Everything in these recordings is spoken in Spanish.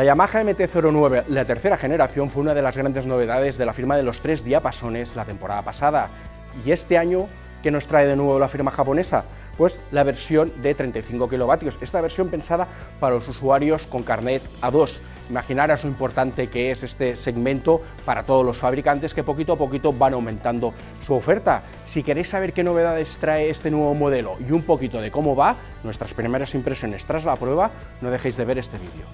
La Yamaha MT-09, la tercera generación, fue una de las grandes novedades de la firma de los tres diapasones la temporada pasada. Y este año, ¿qué nos trae de nuevo la firma japonesa? Pues la versión de 35 kilovatios, esta versión pensada para los usuarios con carnet A2. Imaginaros lo importante que es este segmento para todos los fabricantes que poquito a poquito van aumentando su oferta. Si queréis saber qué novedades trae este nuevo modelo y un poquito de cómo va, nuestras primeras impresiones tras la prueba, no dejéis de ver este vídeo.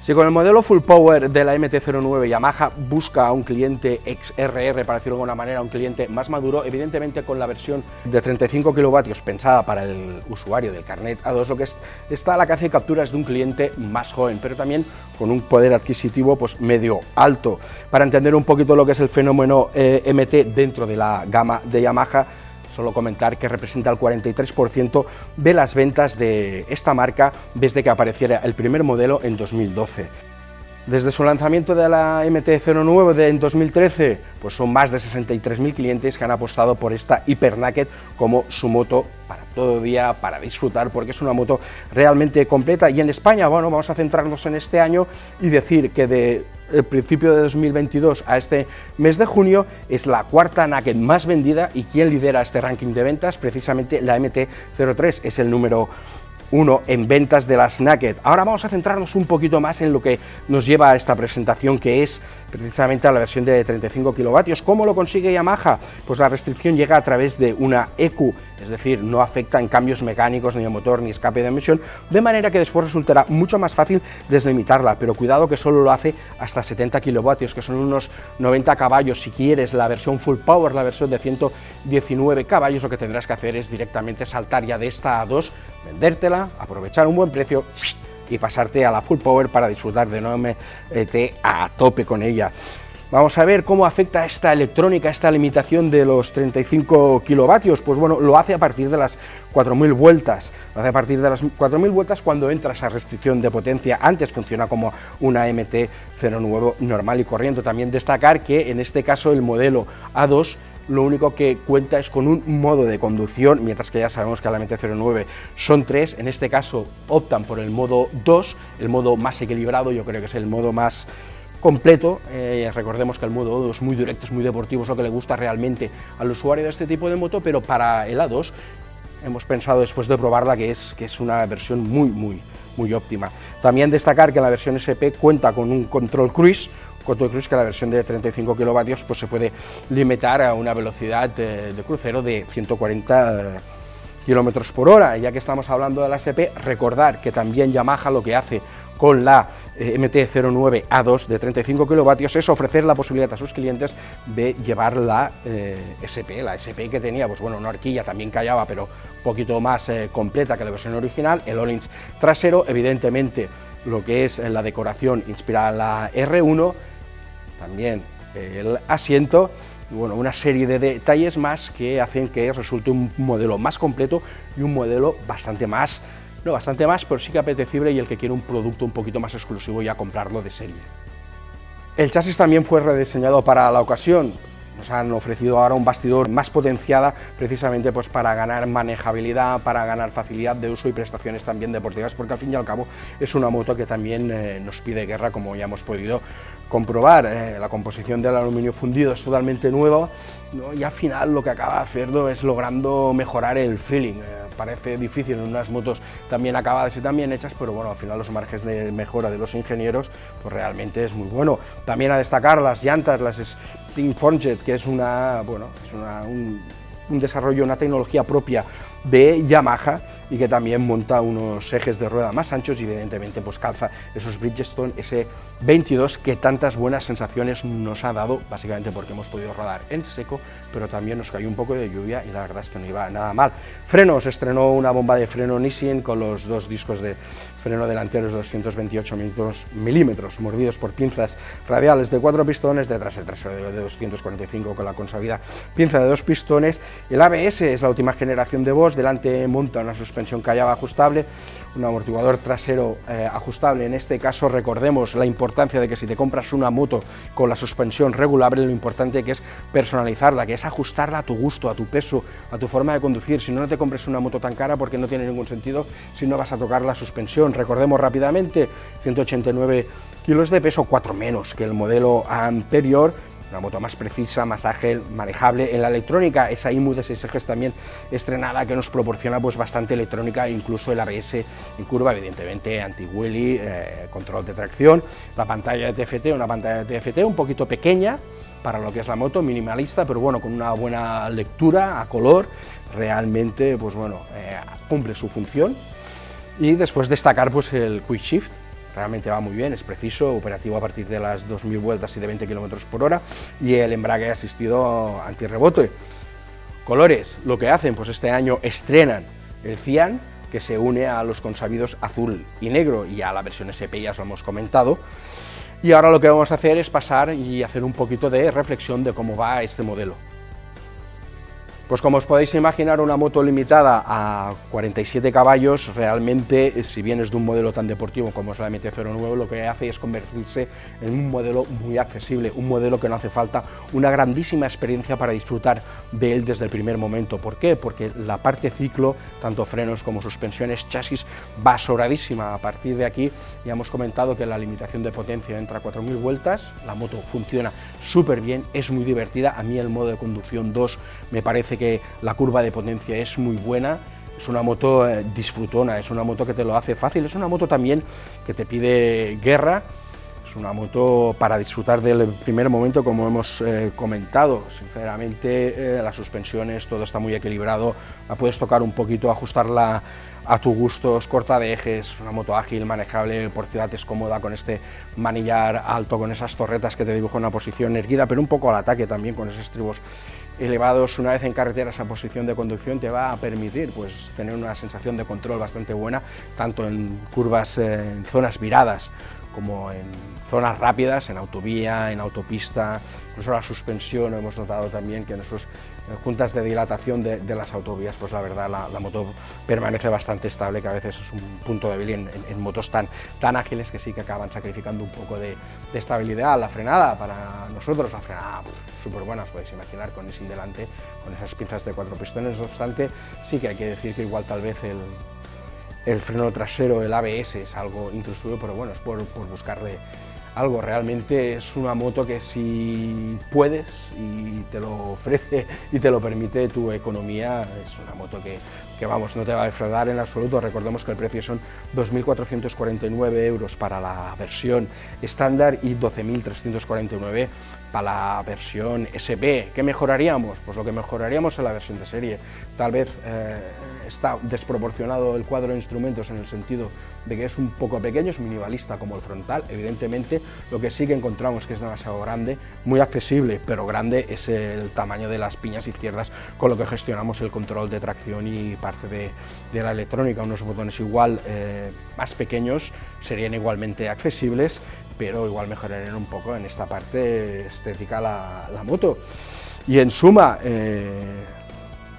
Si con el modelo Full Power de la MT-09 Yamaha busca a un cliente XRR, para decirlo de alguna manera, un cliente más maduro, evidentemente con la versión de 35 kilovatios pensada para el usuario del carnet A2, lo que está a la caza de capturas de un cliente más joven, pero también con un poder adquisitivo pues, medio alto. Para entender un poquito lo que es el fenómeno eh, MT dentro de la gama de Yamaha, Solo comentar que representa el 43% de las ventas de esta marca desde que apareciera el primer modelo en 2012. Desde su lanzamiento de la MT-09 en 2013, pues son más de 63.000 clientes que han apostado por esta Hyper Naked como su moto todo día, para disfrutar, porque es una moto realmente completa. Y en España, bueno, vamos a centrarnos en este año y decir que de el principio de 2022 a este mes de junio es la cuarta Naked más vendida y quien lidera este ranking de ventas, precisamente la MT-03 es el número uno en ventas de las Naked. Ahora vamos a centrarnos un poquito más en lo que nos lleva a esta presentación, que es precisamente a la versión de 35 kilovatios. ¿Cómo lo consigue Yamaha? Pues la restricción llega a través de una EQ, es decir, no afecta en cambios mecánicos ni de motor ni escape de emisión, de manera que después resultará mucho más fácil deslimitarla, pero cuidado que solo lo hace hasta 70 kilovatios, que son unos 90 caballos. Si quieres la versión full power, la versión de 119 caballos, lo que tendrás que hacer es directamente saltar ya de esta a 2, vendértela, aprovechar un buen precio y pasarte a la full power para disfrutar de un MT a tope con ella. Vamos a ver cómo afecta esta electrónica, esta limitación de los 35 kilovatios. Pues bueno, lo hace a partir de las 4.000 vueltas. Lo hace a partir de las 4.000 vueltas cuando entra esa restricción de potencia. Antes funciona como una MT-09 normal y corriente. También destacar que en este caso el modelo A2 lo único que cuenta es con un modo de conducción, mientras que ya sabemos que la MT-09 son tres, en este caso optan por el modo 2, el modo más equilibrado, yo creo que es el modo más completo, eh, recordemos que el modo 2 es muy directo, es muy deportivo, es lo que le gusta realmente al usuario de este tipo de moto, pero para el A2 hemos pensado después de probarla que es, que es una versión muy, muy, muy óptima. También destacar que la versión SP cuenta con un control cruise, control cruise que la versión de 35 kilovatios pues se puede limitar a una velocidad de, crucero de 140 eh, kilómetros por hora. Ya que estamos hablando de la SP, recordar que también Yamaha lo que hace con la eh, MT-09A2 de 35 kilovatios es ofrecer la posibilidad a sus clientes de llevar la eh, SP, la SP que tenía, pues bueno, una horquilla también callaba, pero un poquito más completa que la versión original, el all trasero, evidentemente lo que es la decoración inspirada en la R1, también el asiento y bueno, una serie de detalles más que hacen que resulte un modelo más completo y un modelo bastante más, no bastante más, pero sí que apetecible y el que quiere un producto un poquito más exclusivo ya comprarlo de serie. El chasis también fue rediseñado para la ocasión, nos han ofrecido ahora un bastidor más potenciada precisamente pues para ganar manejabilidad, para ganar facilidad de uso y prestaciones también deportivas, porque al fin y al cabo es una moto que también eh, nos pide guerra, como ya hemos podido comprobar. Eh, la composición del aluminio fundido es totalmente nueva y al final lo que acaba haciendo es logrando mejorar el feeling. Eh, parece difícil en unas motos también acabadas y también hechas, pero bueno, al final los márgenes de mejora de los ingenieros pues realmente es muy bueno. También a destacar las llantas, las Spring Forget, que es una, bueno, es un, un desarrollo, una tecnología propia de Yamaha y que también monta unos ejes de rueda más anchos y evidentemente pues calza esos Bridgestone S22 que tantas buenas sensaciones nos ha dado, básicamente porque hemos podido rodar en seco, pero también nos cayó un poco de lluvia y la verdad es que no iba nada mal. Frenos, estrenó una bomba de freno Nissin con los dos discos de freno delanteros de 228 milímetros, mordidos por pinzas radiales de cuatro pistones, detrás el trasero de 245 con la consabida pinza de dos pistones. El ABS es la última generación de Bosch 2, delante monta una suspensión callada ajustable, un amortiguador trasero eh, ajustable. En este caso recordemos la importancia de que si te compras una moto con la suspensión regulable, lo importante que es personalizarla, que es ajustarla a tu gusto, a tu peso, a tu forma de conducir. Si no, no te compres una moto tan cara porque no tiene ningún sentido si no vas a tocar la suspensión. Recordemos rápidamente, 189 kilos de peso, 4 menos que el modelo anterior, una moto más precisa, más ágil, manejable. En la electrónica, esa IMU de 6 ejes también estrenada que nos proporciona pues bastante electrónica, incluso el ABS en curva, evidentemente anti-wheelie, eh, control de tracción, la pantalla de TFT, una pantalla de TFT un poquito pequeña, para lo que es la moto, minimalista, pero bueno, con una buena lectura a color, realmente, pues bueno, eh, cumple su función. Y después destacar pues el Quick Shift, realmente va muy bien, es preciso, operativo a partir de las 2.000 vueltas y de 20 km por hora, y el embrague asistido antirrebote. Colores, lo que hacen, pues este año estrenan el Cian, que se une a los consabidos azul y negro, y a la versión SP ya lo hemos comentado, y ahora lo que vamos a hacer es pasar y hacer un poquito de reflexión de cómo va este modelo. Pues como os podéis imaginar, una moto limitada a 47 caballos, realmente, si vienes de un modelo tan deportivo como es la MT-09, lo que hace es convertirse en un modelo muy accesible, un modelo que no hace falta una grandísima experiencia para disfrutar de él desde el primer momento. ¿Por qué? Porque la parte ciclo, tanto frenos como suspensiones, chasis, va sobradísima. A partir de aquí ya hemos comentado que la limitación de potencia entra a 4.000 vueltas, la moto funciona súper bien, es muy divertida, a mí el modo de conducción 2 me parece que la curva de potencia es muy buena, es una moto eh, disfrutona, es una moto que te lo hace fácil, es una moto también que te pide guerra, es una moto para disfrutar del primer momento, como hemos eh, comentado. Sinceramente, eh, las suspensiones, todo está muy equilibrado. La puedes tocar un poquito, ajustarla a tu gusto, es corta de ejes, una moto ágil, manejable, por ciudad es cómoda con este manillar alto, con esas torretas que te dibujan una posición erguida, pero un poco al ataque también con esos estribos elevados, una vez en carretera esa posición de conducción te va a permitir pues, tener una sensación de control bastante buena, tanto en curvas, eh, en zonas viradas, como en zonas rápidas, en autovía, en autopista, incluso la suspensión, hemos notado también que en esas juntas de dilatación de, las autovías, pues la verdad la, moto permanece bastante estable, que a veces es un punto débil en, motos tan, tan ágiles que sí que acaban sacrificando un poco de, estabilidad. La frenada, para nosotros, la frenada súper buena, os podéis imaginar, con ese delante, con esas pinzas de cuatro pistones, no obstante, sí que hay que decir que igual tal vez el el freno trasero, el ABS es algo intrusivo, pero bueno, es por, buscarle algo. Realmente es una moto que si puedes y te lo ofrece y te lo permite tu economía, es una moto que, que vamos, no te va a defraudar en absoluto. Recordemos que el precio son 2.449 euros para la versión estándar y 12.349 para la versión SP. ¿Qué mejoraríamos? Pues lo que mejoraríamos es la versión de serie. Tal vez eh, está desproporcionado el cuadro de instrumentos en el sentido que es un poco pequeño, es minimalista como el frontal, evidentemente lo que sí que encontramos que es demasiado grande, muy accesible, pero grande es el tamaño de las piñas izquierdas con lo que gestionamos el control de tracción y parte de, la electrónica, unos botones igual eh, más pequeños serían igualmente accesibles, pero igual mejorarían un poco en esta parte estética la, moto. Y en suma, eh,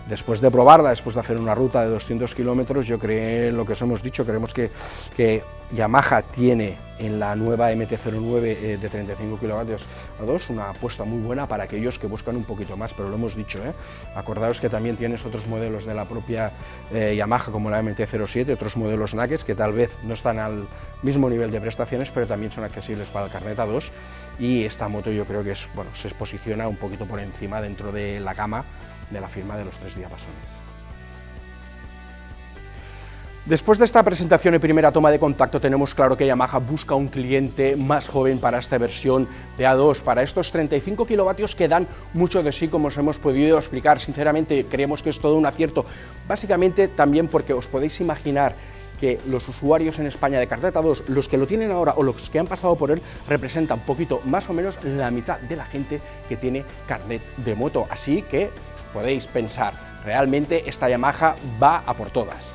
después de probarla, después de hacer una ruta de 200 kilómetros, yo creo lo que os hemos dicho, creemos que, que Yamaha tiene en la nueva MT-09 eh, de 35 kilovatios a 2 una apuesta muy buena para aquellos que buscan un poquito más, pero lo hemos dicho, ¿eh? acordaos que también tienes otros modelos de la propia eh, Yamaha como la MT-07, otros modelos Nakes que tal vez no están al mismo nivel de prestaciones, pero también son accesibles para el Carnet A2 y esta moto yo creo que se posiciona un poquito por encima dentro de la gama de la firma de los tres diapasones. Después de esta presentación y primera toma de contacto tenemos claro que Yamaha busca un cliente más joven para esta versión de A2, para estos 35 kilovatios que dan mucho de sí como os hemos podido explicar. Sinceramente creemos que es todo un acierto, básicamente también porque os podéis imaginar que los usuarios en España de Carteta 2, los que lo tienen ahora o los que han pasado por él, representan un poquito más o menos la mitad de la gente que tiene carnet de moto. Así que podéis pensar, realmente esta Yamaha va a por todas.